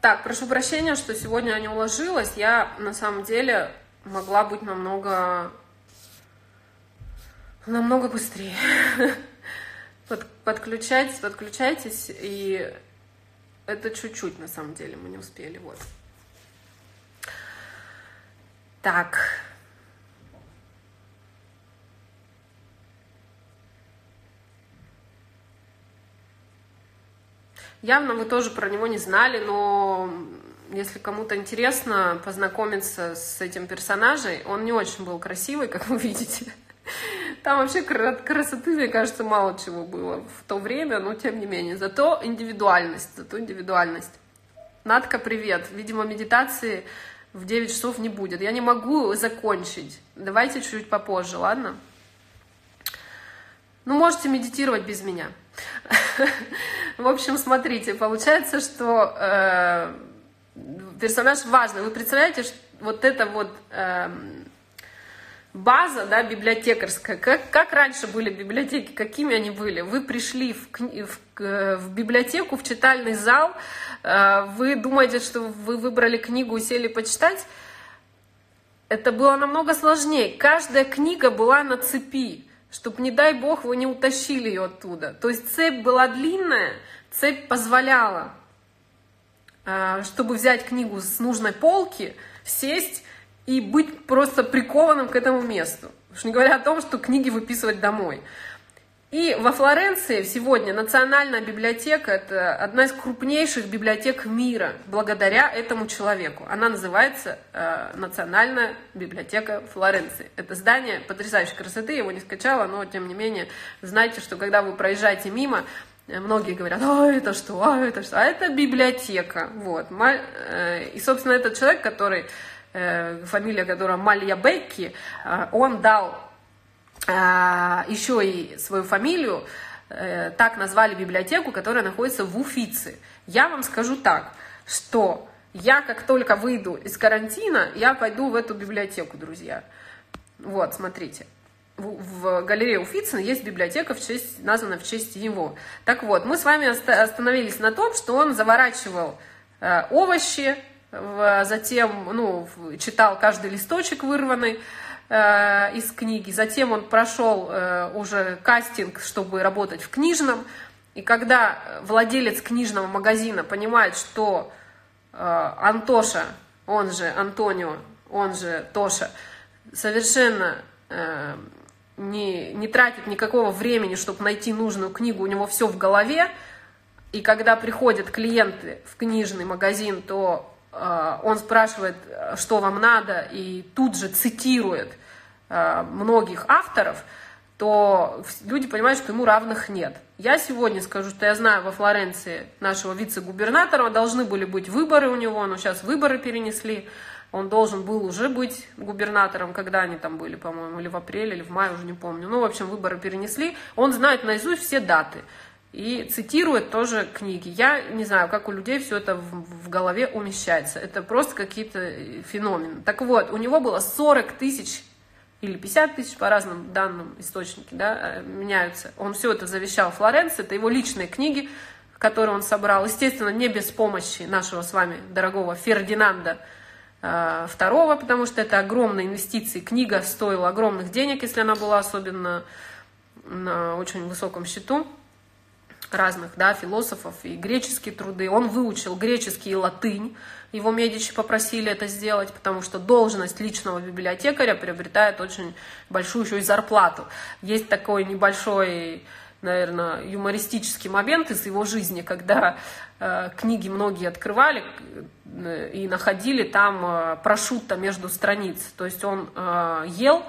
Так, прошу прощения, что сегодня не уложилась. Я на самом деле могла быть намного, намного быстрее. Под, подключайтесь, подключайтесь, и это чуть-чуть на самом деле мы не успели. Вот. Так. Явно вы тоже про него не знали, но если кому-то интересно познакомиться с этим персонажем, он не очень был красивый, как вы видите. Там вообще красоты, мне кажется, мало чего было в то время, но тем не менее. Зато индивидуальность, зато индивидуальность. Надка, привет. Видимо, медитации в 9 часов не будет. Я не могу закончить. Давайте чуть-чуть попозже, ладно? Ну, можете медитировать без меня. В общем, смотрите, получается, что э, персонаж важный. Вы представляете, что вот это вот э, база, да, библиотекарская. Как, как раньше были библиотеки, какими они были? Вы пришли в, в, в библиотеку, в читальный зал, э, вы думаете, что вы выбрали книгу и сели почитать? Это было намного сложнее. Каждая книга была на цепи чтобы, не дай бог, вы не утащили ее оттуда. То есть цепь была длинная, цепь позволяла, а, чтобы взять книгу с нужной полки, сесть и быть просто прикованным к этому месту. Уж не говоря о том, что книги выписывать домой. И во Флоренции сегодня Национальная библиотека – это одна из крупнейших библиотек мира благодаря этому человеку. Она называется э, Национальная библиотека Флоренции. Это здание потрясающей красоты, его не скачала, но тем не менее знайте, что когда вы проезжаете мимо, э, многие говорят, а это что, а это что, а это библиотека. Вот. Э, и, собственно, этот человек, который, э, фамилия которого Малья Бекки, он дал еще и свою фамилию, э, так назвали библиотеку, которая находится в Уфице. Я вам скажу так, что я как только выйду из карантина, я пойду в эту библиотеку, друзья. Вот, смотрите. В, в галерее Уфицина есть библиотека, в честь, названа в честь его. Так вот, мы с вами остановились на том, что он заворачивал э, овощи, затем ну, читал каждый листочек вырванный, Э, из книги. Затем он прошел э, уже кастинг, чтобы работать в книжном. И когда владелец книжного магазина понимает, что э, Антоша, он же Антонио, он же Тоша, совершенно не, не тратит никакого времени, чтобы найти нужную книгу, у него все в голове, и когда приходят клиенты в книжный магазин, то он спрашивает, что вам надо, и тут же цитирует Э, многих авторов, то люди понимают, что ему равных нет. Я сегодня скажу, что я знаю во Флоренции нашего вице-губернатора, должны были быть выборы у него, но сейчас выборы перенесли. Он должен был уже быть губернатором, когда они там были, по-моему, или в апреле, или в мае, уже не помню. Ну, в общем, выборы перенесли. Он знает наизусть все даты и цитирует тоже книги. Я не знаю, как у людей все это в, голове умещается. Это просто какие-то феномены. Так вот, у него было 40 тысяч или 50 тысяч по разным данным источники, да, э, меняются. Он все это завещал Флоренции, это его личные книги, которые он собрал, естественно, не без помощи нашего с вами дорогого Фердинанда II, э, потому что это огромные инвестиции. Книга стоила огромных денег, если она была особенно на очень высоком счету разных да, философов и греческие труды. Он выучил греческий и латынь. Его Медичи попросили это сделать, потому что должность личного библиотекаря приобретает очень большую еще и зарплату. Есть такой небольшой наверное, юмористический момент из его жизни, когда э, книги многие открывали э, и находили там э, прошутто между страниц. То есть он э, ел,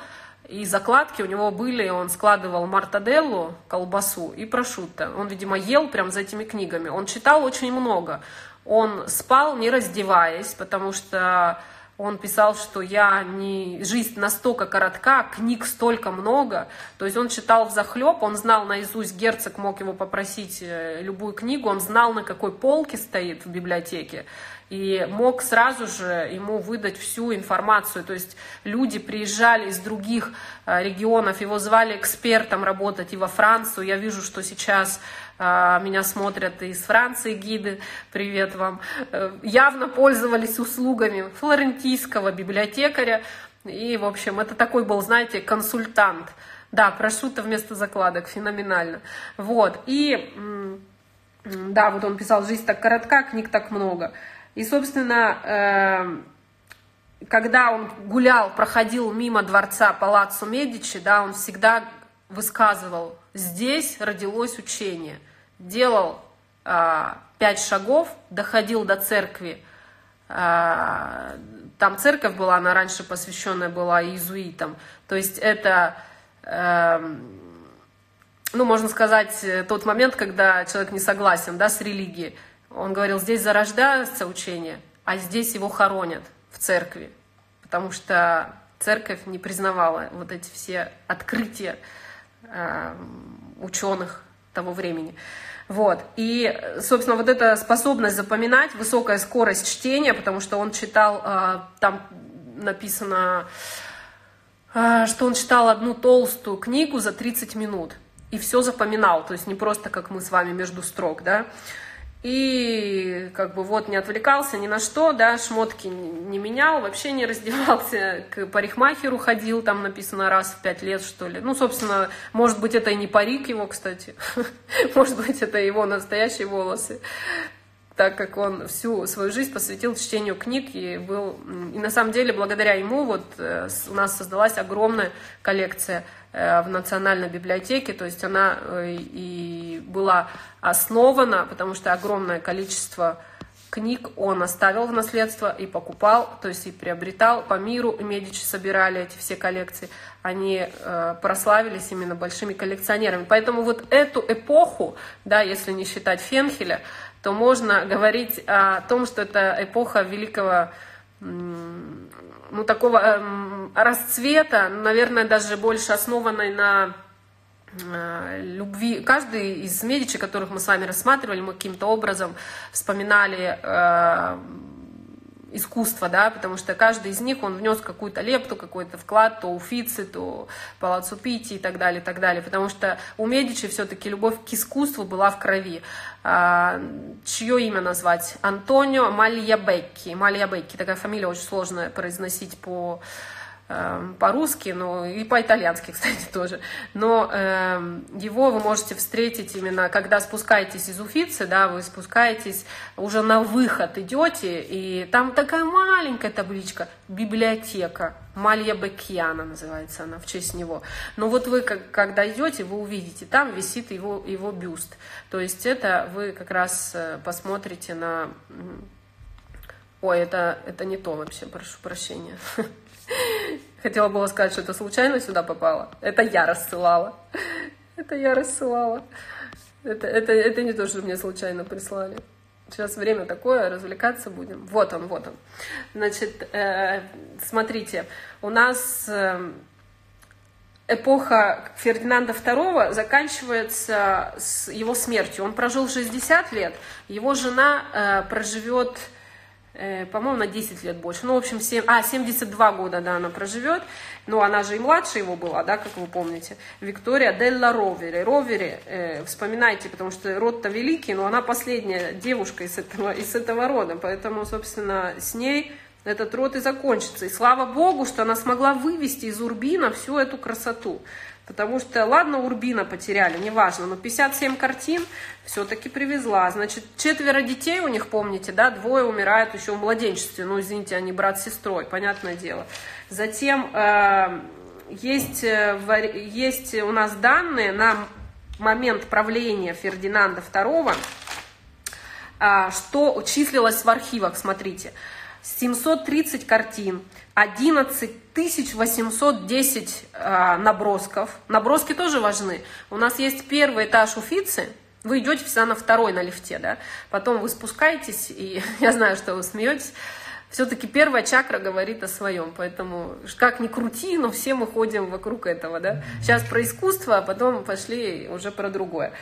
и закладки у него были, он складывал мартаделлу, колбасу и прошутто. Он, видимо, ел прям за этими книгами. Он читал очень много. Он спал, не раздеваясь, потому что он писал, что я не... жизнь настолько коротка, книг столько много. То есть он читал в захлеб, он знал наизусть, герцог мог его попросить э, любую книгу, он знал, на какой полке стоит в библиотеке и мог сразу же ему выдать всю информацию. То есть люди приезжали из других э, регионов, его звали экспертом работать и во Францию. Я вижу, что сейчас э, меня смотрят из Франции гиды, привет вам, э, явно пользовались услугами флорентийского библиотекаря. И, в общем, это такой был, знаете, консультант. Да, прошута вместо закладок, феноменально. Вот, и да, вот он писал, жизнь так коротка, книг так много. И, собственно, эм, когда он гулял, проходил мимо дворца Палаццо Медичи, да, он всегда высказывал, здесь родилось учение. Делал а, пять шагов, доходил до церкви. А, там церковь была, она раньше посвященная была иезуитам. То есть это, эм, ну, можно сказать, тот момент, когда человек не согласен да, с религией. Он говорил, здесь зарождается учение, а здесь его хоронят в церкви, потому что церковь не признавала вот эти все открытия э, ученых того времени. Вот. И, собственно, вот эта способность запоминать, высокая скорость чтения, потому что он читал, э, там написано, э, что он читал одну толстую книгу за 30 минут и все запоминал, то есть не просто как мы с вами между строк, да, и как бы вот не отвлекался ни на что, да, шмотки не менял, вообще не раздевался, к парикмахеру ходил, там написано раз в пять лет, что ли. Ну, собственно, может быть, это и не парик его, кстати, может быть, это его настоящие волосы так как он всю свою жизнь посвятил чтению книг и был и на самом деле благодаря ему вот э, у нас создалась огромная коллекция э, в национальной библиотеке, то есть она э, и была основана, потому что огромное количество книг он оставил в наследство и покупал, то есть и приобретал по миру. Медичи собирали эти все коллекции. Они э, прославились именно большими коллекционерами. Поэтому вот эту эпоху, да, если не считать Фенхеля, то можно говорить о том, что это эпоха великого ну, такого эм, расцвета, наверное, даже больше основанной на э, любви. Каждый из Медичи, которых мы с вами рассматривали, мы каким-то образом вспоминали э, искусства, да, потому что каждый из них, он внес какую-то лепту, какой-то вклад, то Уфицы, то Палаццо Питти и так далее, и так далее, потому что у Медичи все-таки любовь к искусству была в крови. А, чье имя назвать? Антонио Мальябекки. Мальябекки, такая фамилия очень сложная произносить по по-русски, но и по-итальянски, кстати, тоже. Но э, его вы можете встретить именно, когда спускаетесь из Уфицы, да, вы спускаетесь, уже на выход идете, и там такая маленькая табличка «Библиотека». Малья Бекьяна называется она, в честь него. Но вот вы, как, когда идете, вы увидите, там висит его, его бюст. То есть это вы как раз э, посмотрите на... Ой, это, это не то вообще, прошу прощения. Хотела было сказать, что это случайно сюда попало. Это я рассылала. Это я рассылала. Это, это, это не то, что мне случайно прислали. Сейчас время такое, развлекаться будем. Вот он, вот он. Значит, э, смотрите, у нас э, эпоха Фердинанда II заканчивается с его смертью. Он прожил 60 лет, его жена э, проживет по-моему, на 10 лет больше. Ну, в общем, 7, а, 72 года, да, она проживет. Но она же и младше его была, да, как вы помните. Виктория Делла Ровери. Ровери, э, вспоминайте, потому что род-то великий, но она последняя девушка из этого, из этого рода. Поэтому, собственно, с ней этот род и закончится. И слава Богу, что она смогла вывести из Урбина всю эту красоту. Потому что, ладно, Урбина потеряли, неважно, но 57 картин все-таки привезла. Значит, четверо детей у них, помните, да, двое умирают еще в младенчестве. Ну, извините, они брат с сестрой, понятное дело. Затем э, есть, э, есть у нас данные на момент правления Фердинанда II, э, что числилось в архивах, смотрите. 730 картин, 11 810 э, набросков. Наброски тоже важны. У нас есть первый этаж Уфицы, вы идете всегда на второй на лифте, да, потом вы спускаетесь, и я знаю, что вы смеетесь, все-таки первая чакра говорит о своем, поэтому как ни крути, но все мы ходим вокруг этого, да. Сейчас про искусство, а потом пошли уже про другое.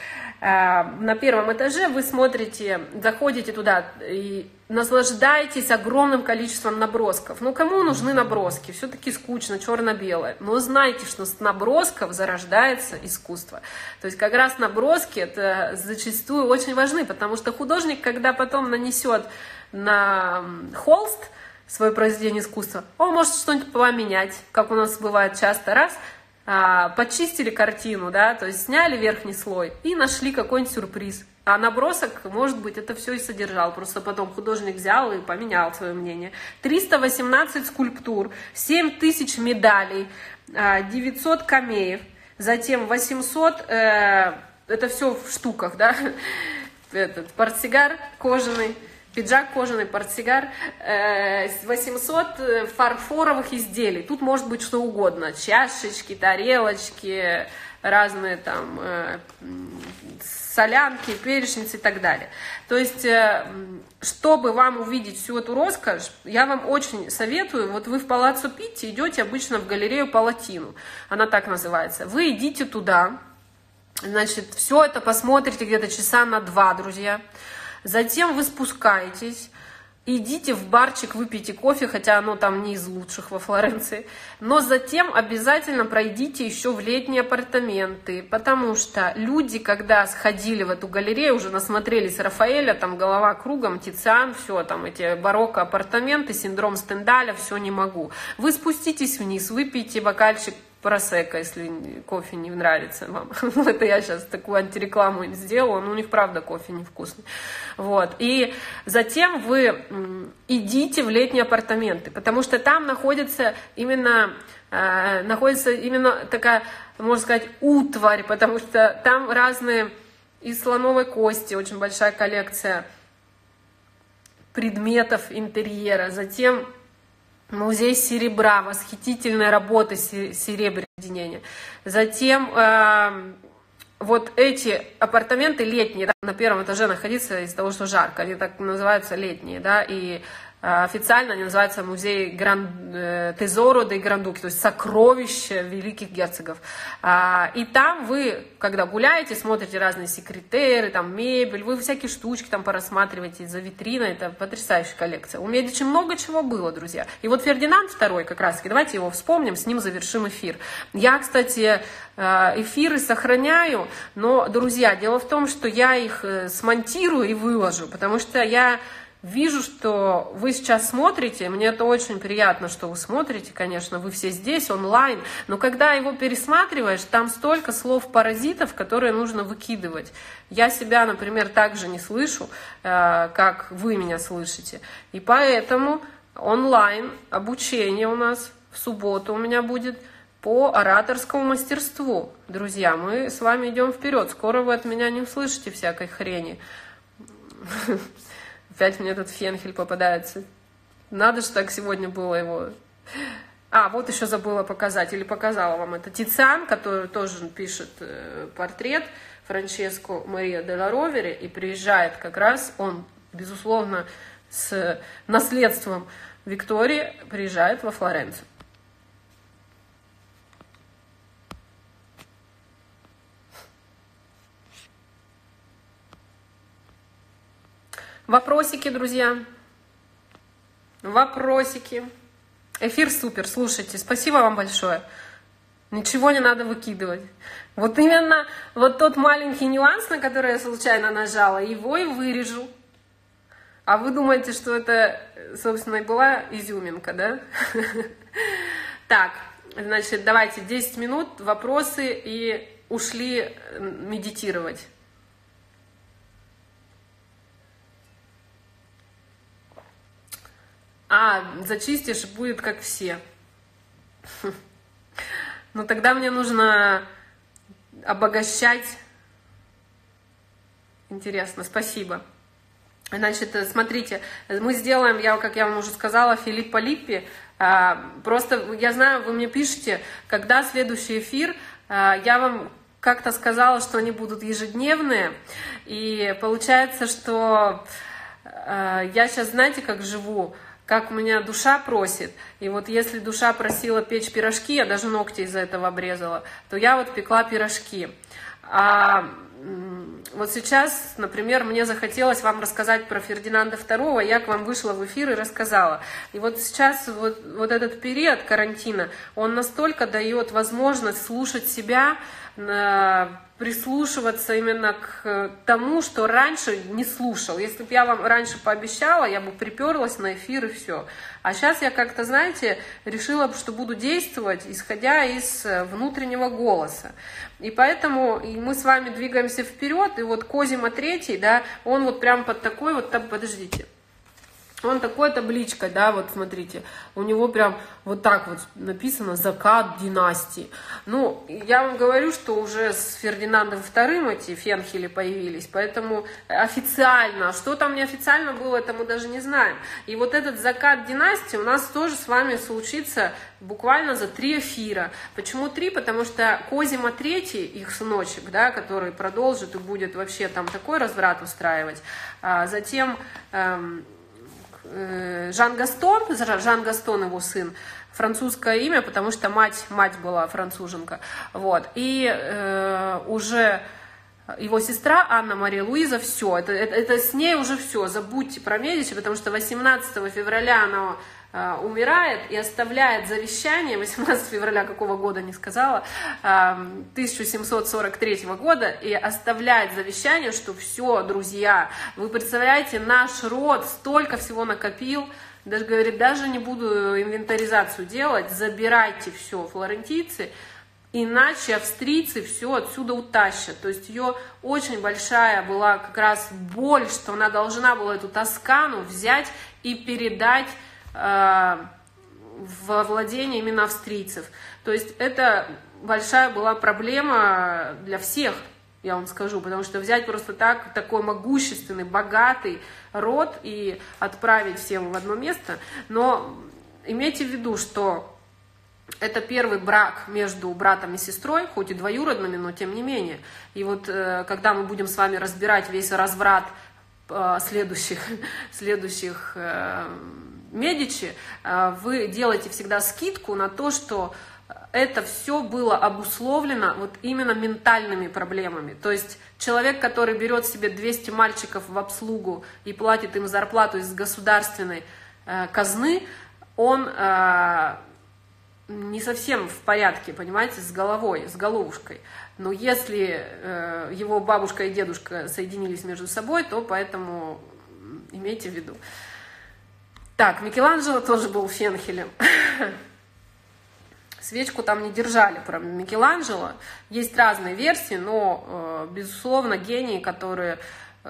А, на первом этаже вы смотрите, заходите туда и наслаждаетесь огромным количеством набросков. Ну, кому нужны наброски? Все-таки скучно, черно-белое. Но знайте, что с набросков зарождается искусство. То есть как раз наброски это зачастую очень важны, потому что художник, когда потом нанесет на холст свое произведение искусства, он может что-нибудь поменять, как у нас бывает часто, раз, а, почистили картину, да, то есть сняли верхний слой и нашли какой-нибудь сюрприз. А набросок, может быть, это все и содержал. Просто потом художник взял и поменял свое мнение. 318 скульптур, 7 тысяч медалей, 900 а, камеев, затем 800, э, это все в штуках, да, этот портсигар кожаный, пиджак кожаный, портсигар, 800 э, фарфоровых изделий. Тут может быть что угодно. Чашечки, тарелочки, разные там э, солянки, перечницы и так далее. То есть, э, чтобы вам увидеть всю эту роскошь, я вам очень советую, вот вы в Палаццо Питти идете обычно в галерею Палатину, она так называется. Вы идите туда, значит, все это посмотрите где-то часа на два, друзья. Затем вы спускаетесь, идите в барчик, выпейте кофе, хотя оно там не из лучших во Флоренции. Но затем обязательно пройдите еще в летние апартаменты, потому что люди, когда сходили в эту галерею, уже насмотрелись Рафаэля, там голова кругом, Тициан, все, там эти барокко апартаменты, синдром Стендаля, все не могу. Вы спуститесь вниз, выпейте бокальчик просека, если кофе не нравится вам. Это я сейчас такую антирекламу сделала, но у них правда кофе невкусный. Вот. И затем вы идите в летние апартаменты, потому что там находится именно э, находится именно такая, можно сказать, утварь, потому что там разные из слоновой кости, очень большая коллекция предметов интерьера. Затем Музей серебра, восхитительная работа серебряного Затем э, вот эти апартаменты летние, да, на первом этаже находиться из-за того, что жарко, они так называются летние, да, и официально они называются музей Гран... Э, Тезоро де Грандуки, то есть сокровища великих герцогов. А, и там вы, когда гуляете, смотрите разные секретеры, там мебель, вы всякие штучки там порассматриваете за витриной, это потрясающая коллекция. У Медичи много чего было, друзья. И вот Фердинанд II как раз, давайте его вспомним, с ним завершим эфир. Я, кстати, э, эфиры сохраняю, но, друзья, дело в том, что я их э, смонтирую и выложу, потому что я Вижу, что вы сейчас смотрите, мне это очень приятно, что вы смотрите, конечно, вы все здесь, онлайн, но когда его пересматриваешь, там столько слов-паразитов, которые нужно выкидывать. Я себя, например, также не слышу, э, как вы меня слышите. И поэтому онлайн обучение у нас в субботу у меня будет по ораторскому мастерству. Друзья, мы с вами идем вперед. Скоро вы от меня не услышите всякой хрени. Опять мне этот фенхель попадается. Надо же так сегодня было его. А, вот еще забыла показать, или показала вам это Тициан, который тоже пишет э, портрет Франческо Мария де ла Ровери, и приезжает как раз, он, безусловно, с наследством Виктории, приезжает во Флоренцию. Вопросики, друзья? Вопросики. Эфир супер, слушайте, спасибо вам большое. Ничего не надо выкидывать. Вот именно вот тот маленький нюанс, на который я случайно нажала, его и вырежу. А вы думаете, что это, собственно, и была изюминка, да? Так, значит, давайте 10 минут, вопросы и ушли медитировать. А, зачистишь, будет как все. Но тогда мне нужно обогащать. Интересно, спасибо. Значит, смотрите, мы сделаем, я, как я вам уже сказала, Филиппа Липпи. А, просто я знаю, вы мне пишете, когда следующий эфир. А, я вам как-то сказала, что они будут ежедневные. И получается, что а, я сейчас, знаете, как живу? Как у меня душа просит. И вот если душа просила печь пирожки, я даже ногти из-за этого обрезала, то я вот пекла пирожки. А вот сейчас, например, мне захотелось вам рассказать про Фердинанда II, я к вам вышла в эфир и рассказала. И вот сейчас вот, вот этот период карантина, он настолько дает возможность слушать себя, прислушиваться именно к тому, что раньше не слушал. Если бы я вам раньше пообещала, я бы приперлась на эфир и все. А сейчас я как-то, знаете, решила, что буду действовать, исходя из внутреннего голоса. И поэтому мы с вами двигаемся вперед, и вот Козима третий, да, он вот прям под такой вот, подождите, он такой табличкой, да, вот смотрите, у него прям вот так вот написано «Закат династии». Ну, я вам говорю, что уже с Фердинандом II эти фенхели появились, поэтому официально, что там неофициально было, это мы даже не знаем. И вот этот закат династии у нас тоже с вами случится буквально за три эфира. Почему три? Потому что Козима III, их сыночек, да, который продолжит и будет вообще там такой разврат устраивать, а затем... Эм, Жан Гастон, Жан Гастон его сын, французское имя, потому что мать, мать была француженка, вот, и э, уже его сестра Анна Мария Луиза, все, это, это, это с ней уже все, забудьте про Медичи, потому что 18 февраля она Э, умирает и оставляет завещание, 18 февраля какого года не сказала, 1743 эм, года, и оставляет завещание, что все, друзья, вы представляете, наш род столько всего накопил, даже говорит, даже не буду инвентаризацию делать, забирайте все, флорентийцы, иначе австрийцы все отсюда утащат. То есть ее очень большая была как раз боль, что она должна была эту Тоскану взять и передать Э, во владение именно австрийцев. То есть это большая была проблема для всех, я вам скажу, потому что взять просто так такой могущественный, богатый род и отправить всем в одно место, но имейте в виду, что это первый брак между братом и сестрой, хоть и двоюродными, но тем не менее. И вот э, когда мы будем с вами разбирать весь разврат э, следующих, следующих Медичи, э, вы делаете всегда скидку на то, что это все было обусловлено вот именно ментальными проблемами. То есть человек, который берет себе 200 мальчиков в обслугу и платит им зарплату из государственной э, казны, он э, не совсем в порядке, понимаете, с головой, с головушкой. Но если э, его бабушка и дедушка соединились между собой, то поэтому имейте в виду. Так, Микеланджело тоже был фенхелем. Свечку там не держали про Микеланджело. Есть разные версии, но, э, безусловно, гении, которые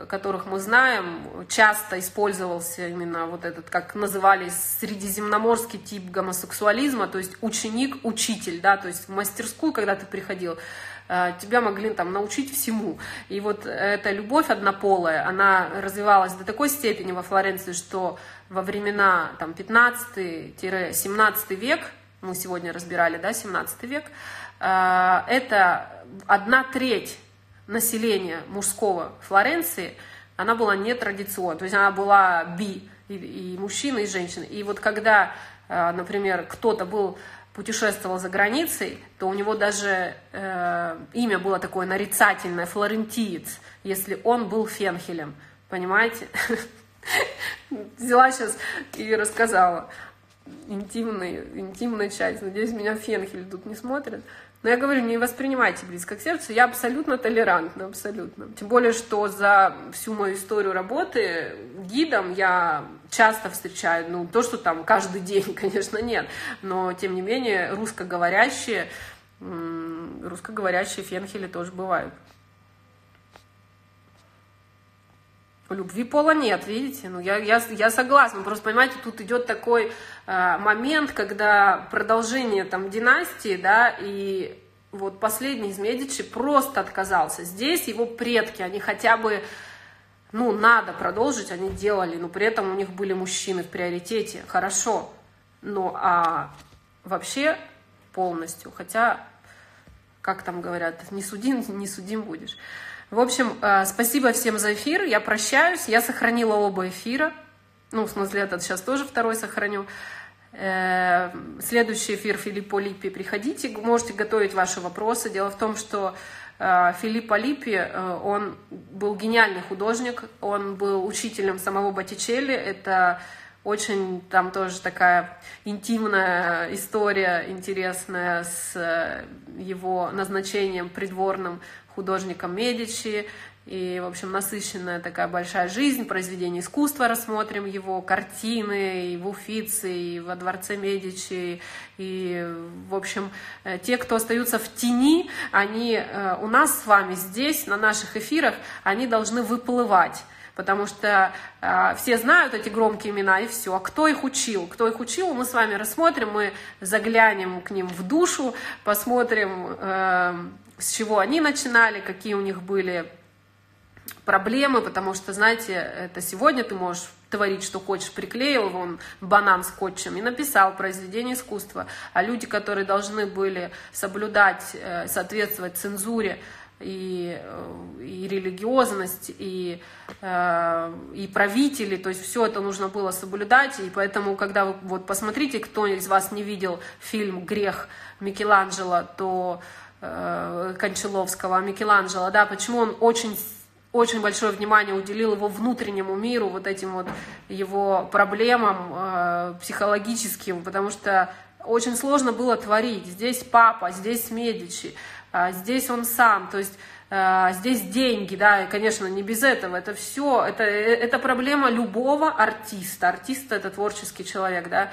которых мы знаем, часто использовался именно вот этот, как называли, средиземноморский тип гомосексуализма, то есть ученик-учитель, да, то есть в мастерскую, когда ты приходил, э, тебя могли там научить всему. И вот эта любовь однополая, она развивалась до такой степени во Флоренции, что во времена там, 15-17 век, мы сегодня разбирали, да, 17 век, э, это одна треть населения мужского Флоренции, она была нетрадиционной, то есть она была би, и, и мужчины, и женщины. И вот когда, э, например, кто-то был путешествовал за границей, то у него даже э, имя было такое нарицательное, флорентиец, если он был фенхелем, понимаете? Взяла сейчас и рассказала интимная часть. Надеюсь, меня Фенхель тут не смотрит. Но я говорю, не воспринимайте близко к сердцу. Я абсолютно толерантна, абсолютно. Тем более, что за всю мою историю работы гидом я часто встречаю, ну, то, что там каждый день, конечно, нет, но, тем не менее, русскоговорящие, русскоговорящие фенхели тоже бывают. Любви пола нет, видите? Ну, я, я, я согласна. Просто, понимаете, тут идет такой э, момент, когда продолжение там династии, да, и вот последний из Медичи просто отказался. Здесь его предки, они хотя бы, ну, надо продолжить, они делали, но при этом у них были мужчины в приоритете. Хорошо. Ну, а вообще полностью, хотя, как там говорят, не судим, не судим будешь. В общем, э, спасибо всем за эфир. Я прощаюсь. Я сохранила оба эфира. Ну, в смысле, этот сейчас тоже второй сохраню. Э, следующий эфир Филиппо Липпи. Приходите, можете готовить ваши вопросы. Дело в том, что э, Филиппо Липпи, он был гениальный художник, он был учителем самого Боттичелли. Это очень там тоже такая интимная история, интересная с его назначением придворным художником Медичи. И, в общем, насыщенная такая большая жизнь, произведение искусства рассмотрим его, картины и в Уфице, и во Дворце Медичи. И, в общем, э, те, кто остаются в тени, они э, у нас с вами здесь, на наших эфирах, они должны выплывать потому что э, все знают эти громкие имена и все. А кто их учил? Кто их учил, мы с вами рассмотрим, мы заглянем к ним в душу, посмотрим, э, с чего они начинали, какие у них были проблемы, потому что, знаете, это сегодня ты можешь творить, что хочешь, приклеил вон банан скотчем и написал произведение искусства. А люди, которые должны были соблюдать, э, соответствовать цензуре и, э, и религиозность, и, э, и правители, то есть все это нужно было соблюдать, и поэтому, когда вы, вот посмотрите, кто из вас не видел фильм «Грех» Микеланджело, то Кончаловского, Микеланджело, да, почему он очень очень большое внимание уделил его внутреннему миру, вот этим вот его проблемам э, психологическим, потому что очень сложно было творить. Здесь папа, здесь Медичи, э, здесь он сам, то есть э, здесь деньги, да, и, конечно, не без этого. Это все, это, это проблема любого артиста. Артист — это творческий человек, да.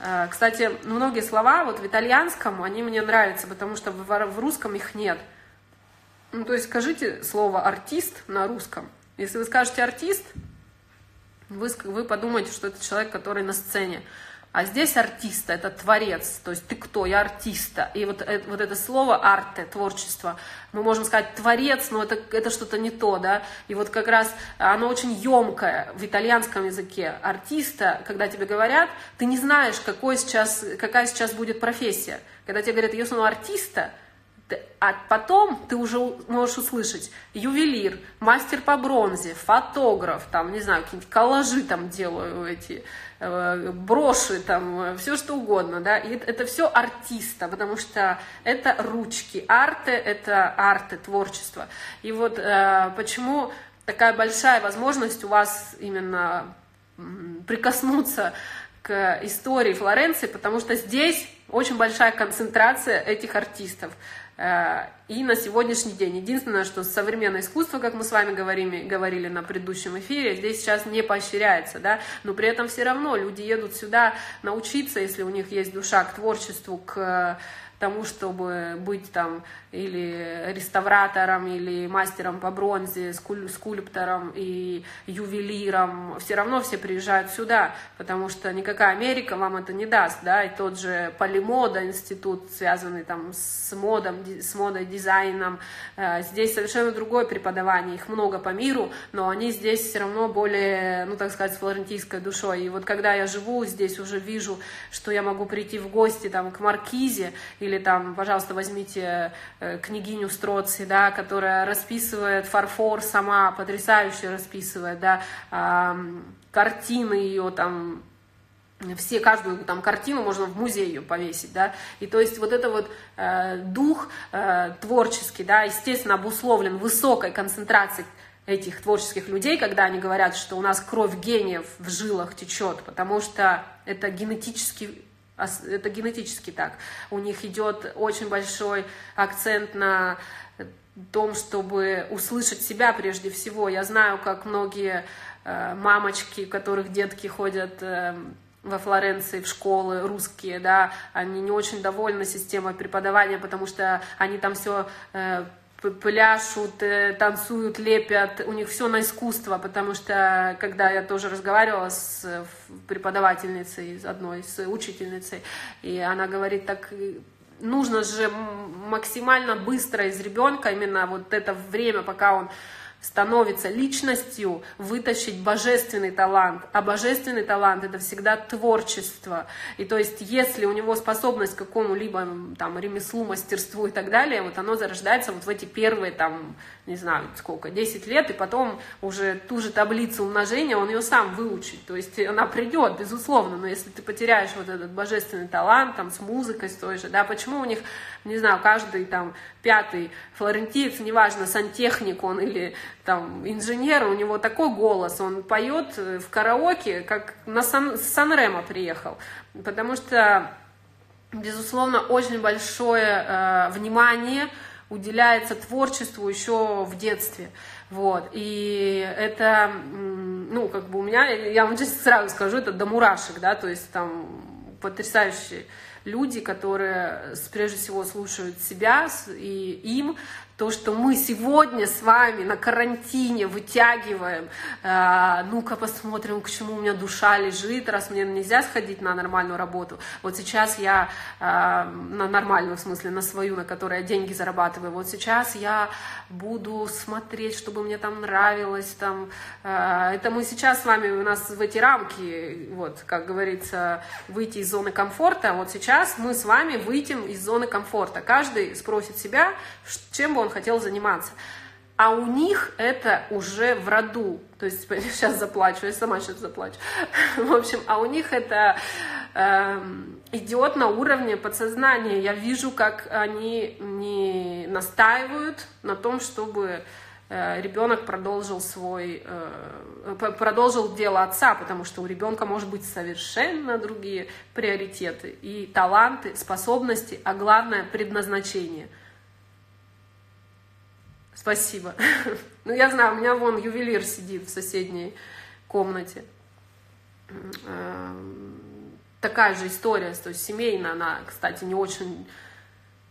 Э, кстати, многие слова вот в итальянском, они мне нравятся, потому что в, в русском их нет — ну, то есть скажите слово «артист» на русском. Если вы скажете «артист», вы, вы подумаете, что это человек, который на сцене. А здесь артиста, это творец, то есть ты кто, я артиста. И вот, это, вот это слово арте, творчество, мы можем сказать творец, но это, это что-то не то, да. И вот как раз оно очень емкое в итальянском языке. Артиста, когда тебе говорят, ты не знаешь, какой сейчас, какая сейчас будет профессия. Когда тебе говорят, я соno артиста, а потом ты уже можешь услышать ювелир, мастер по бронзе, фотограф, там, не знаю, какие-нибудь коллажи там делаю эти, э, броши, там, все что угодно, да, и это все артиста, потому что это ручки, арты, это арты, творчество. И вот э, почему такая большая возможность у вас именно прикоснуться к истории Флоренции, потому что здесь очень большая концентрация этих артистов. Э, и на сегодняшний день. Единственное, что современное искусство, как мы с вами говорили, говорили на предыдущем эфире, здесь сейчас не поощряется, да, но при этом все равно люди едут сюда научиться, если у них есть душа к творчеству, к тому, чтобы быть там или реставратором, или мастером по бронзе, скульптором и ювелиром, все равно все приезжают сюда, потому что никакая Америка вам это не даст, да, и тот же Полимода институт, связанный там с модом, с модой, дизайном, э, здесь совершенно другое преподавание, их много по миру, но они здесь все равно более, ну, так сказать, с флорентийской душой, и вот когда я живу здесь, уже вижу, что я могу прийти в гости там к Маркизе, или там, пожалуйста, возьмите княгиню Строци, да, которая расписывает фарфор сама, потрясающе расписывает, да, картины ее там все, каждую там картину можно в музей ее повесить, да, и то есть вот это вот э, дух э, творческий, да, естественно, обусловлен высокой концентрацией этих творческих людей, когда они говорят, что у нас кровь гениев в жилах течет, потому что это генетически это генетически так. У них идет очень большой акцент на том, чтобы услышать себя прежде всего. Я знаю, как многие э, мамочки, у которых детки ходят э, во Флоренции в школы русские, да, они не очень довольны системой преподавания, потому что они там все э, пляшут, э, танцуют, лепят, у них все на искусство, потому что, когда я тоже разговаривала с э, преподавательницей, одной, с учительницей, и она говорит, так нужно же максимально быстро из ребенка, именно вот это время, пока он становится личностью, вытащить божественный талант. А божественный талант это всегда творчество. И то есть, если у него способность к какому-либо там ремеслу, мастерству и так далее, вот оно зарождается вот в эти первые там, не знаю, сколько, 10 лет, и потом уже ту же таблицу умножения он ее сам выучит. То есть она придет, безусловно, но если ты потеряешь вот этот божественный талант там с музыкой, с той же, да, почему у них, не знаю, каждый там пятый флорентиец, неважно, сантехник он или там инженер, у него такой голос, он поет в караоке, как на Сан, Санремо приехал, потому что, безусловно, очень большое э, внимание уделяется творчеству еще в детстве. Вот, и это, ну, как бы у меня, я вам сейчас сразу скажу, это до мурашек, да, то есть там потрясающие люди, которые прежде всего слушают себя и им то, что мы сегодня с вами на карантине вытягиваем, э, ну-ка посмотрим, к чему у меня душа лежит, раз мне нельзя сходить на нормальную работу. Вот сейчас я э, на нормальную, в смысле, на свою, на которой я деньги зарабатываю, вот сейчас я буду смотреть, чтобы мне там нравилось, там, э, это мы сейчас с вами, у нас в эти рамки, вот, как говорится, выйти из зоны комфорта, вот сейчас мы с вами выйдем из зоны комфорта. Каждый спросит себя, чем бы он он хотел заниматься. А у них это уже в роду. То есть сейчас заплачу, я сама сейчас заплачу. В общем, а у них это э, идет на уровне подсознания. Я вижу, как они не настаивают на том, чтобы э, ребенок продолжил свой, э, продолжил дело отца, потому что у ребенка может быть совершенно другие приоритеты и таланты, способности, а главное предназначение – Спасибо. Ну, я знаю, у меня вон ювелир сидит в соседней комнате. Эм, такая же история, то есть семейная, она, кстати, не очень...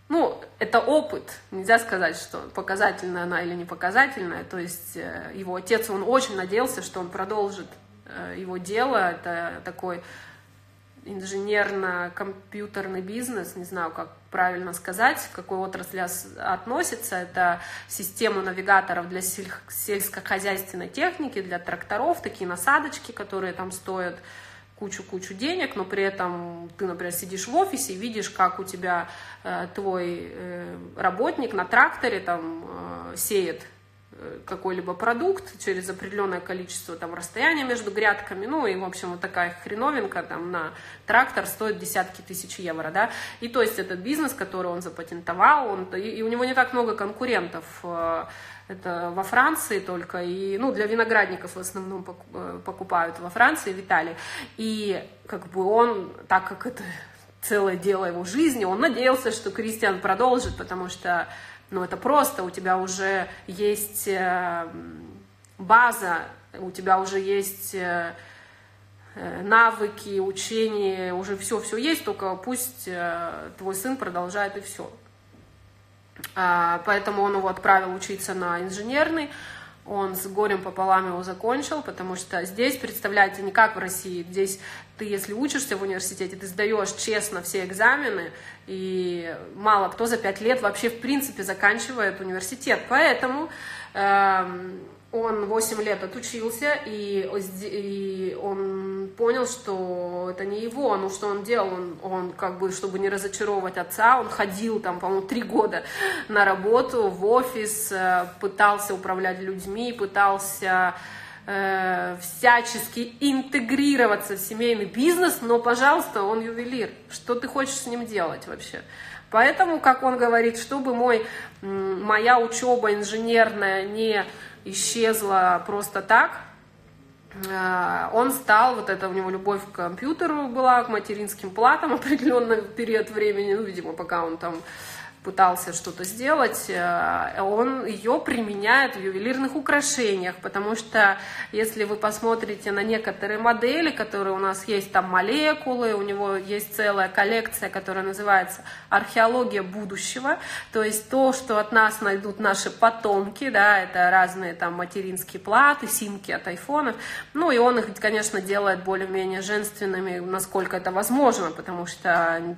Ну, это опыт, нельзя сказать, что показательная она или не показательная. То есть э, его отец, он очень надеялся, что он продолжит э, его дело. Это такой инженерно-компьютерный бизнес, не знаю, как правильно сказать, к какой отрасли относится. Это система навигаторов для сельскохозяйственной техники, для тракторов, такие насадочки, которые там стоят кучу-кучу денег, но при этом ты, например, сидишь в офисе и видишь, как у тебя э, твой э, работник на тракторе там э, сеет какой-либо продукт через определенное количество там расстояния между грядками, ну и, в общем, вот такая хреновинка там на трактор стоит десятки тысяч евро, да, и то есть этот бизнес, который он запатентовал, он, и, и у него не так много конкурентов, э, это во Франции только, и, ну, для виноградников в основном э, покупают во Франции, в Италии, и как бы он, так как это целое дело его жизни, он надеялся, что Кристиан продолжит, потому что ну, это просто, у тебя уже есть э, база, у тебя уже есть э, э, навыки, учения, уже все-все есть, только пусть твой сын продолжает и все. А, поэтому он его отправил учиться на инженерный, он с горем пополам его закончил, потому что здесь, представляете, не как в России, здесь ты, если учишься в университете, ты сдаешь честно все экзамены, и мало кто за пять лет вообще в принципе заканчивает университет. Поэтому э, он 8 лет отучился, и, и он понял, что это не его, ну что он делал, он, он как бы, чтобы не разочаровывать отца, он ходил там, по-моему, три года на работу, в офис, э, пытался управлять людьми, пытался э, всячески интегрироваться в семейный бизнес, но, пожалуйста, он ювелир, что ты хочешь с ним делать вообще? Поэтому, как он говорит, чтобы мой, моя учеба инженерная не исчезла просто так. Э, он стал, вот это у него любовь к компьютеру была, к материнским платам определенный период времени, ну, видимо, пока он там пытался что-то сделать, э, он ее применяет в ювелирных украшениях, потому что если вы посмотрите на некоторые модели, которые у нас есть, там молекулы, у него есть целая коллекция, которая называется «Археология будущего», то есть то, что от нас найдут наши потомки, да, это разные там материнские платы, симки от айфонов, ну и он их, конечно, делает более-менее женственными, насколько это возможно, потому что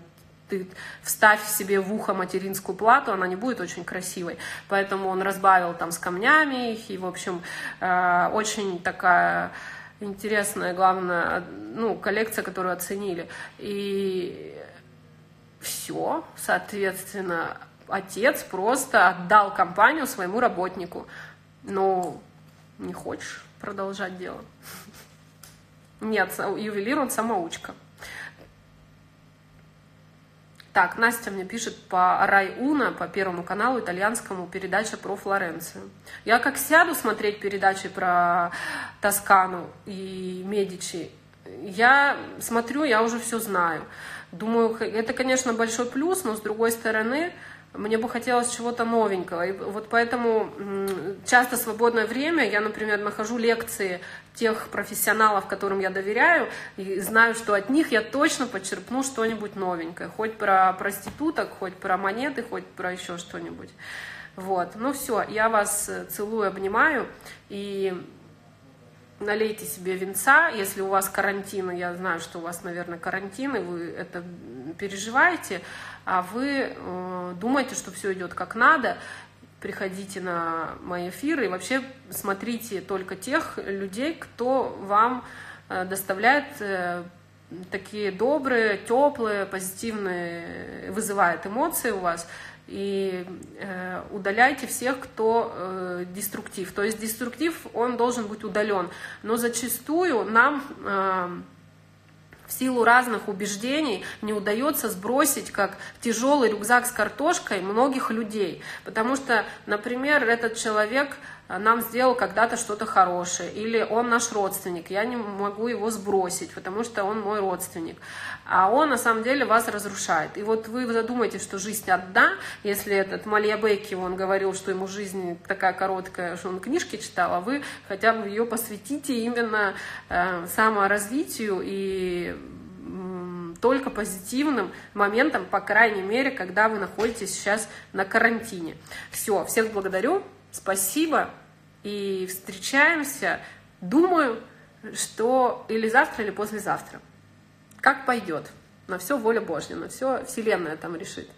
ты вставь себе в ухо материнскую плату, она не будет очень красивой. Поэтому он разбавил там с камнями их, и, в общем, э, очень такая интересная, главное, ну, коллекция, которую оценили. И все, соответственно, отец просто отдал компанию своему работнику. Ну, не хочешь продолжать дело? Нет, ювелир он самоучка. Так, Настя мне пишет по Рай Уна, по Первому каналу итальянскому, передача про Флоренцию. Я как сяду смотреть передачи про Тоскану и Медичи, я смотрю, я уже все знаю. Думаю, это, конечно, большой плюс, но с другой стороны, мне бы хотелось чего-то новенького. И вот поэтому часто свободное время я, например, нахожу лекции тех профессионалов, которым я доверяю, и знаю, что от них я точно подчерпну что-нибудь новенькое. Хоть про проституток, хоть про монеты, хоть про еще что-нибудь. Вот. Ну все, я вас целую, обнимаю. И налейте себе винца, если у вас карантин, я знаю, что у вас, наверное, карантин, и вы это переживаете, а вы э, думаете, что все идет как надо, приходите на мои эфиры и вообще смотрите только тех людей, кто вам э, доставляет э, такие добрые, теплые, позитивные, вызывает эмоции у вас. И э, удаляйте всех, кто э, деструктив. То есть деструктив, он должен быть удален. Но зачастую нам... Э, в силу разных убеждений не удается сбросить как тяжелый рюкзак с картошкой многих людей. Потому что, например, этот человек нам сделал когда-то что-то хорошее, или он наш родственник, я не могу его сбросить, потому что он мой родственник. А он на самом деле вас разрушает. И вот вы задумаете, что жизнь одна, если этот Малья Бекки, он говорил, что ему жизнь такая короткая, что он книжки читал, а вы хотя бы ее посвятите именно э, саморазвитию и только позитивным моментом, по крайней мере, когда вы находитесь сейчас на карантине. Все, всех благодарю, спасибо и встречаемся, думаю, что или завтра, или послезавтра. Как пойдет. На все воля Божья, на все Вселенная там решит.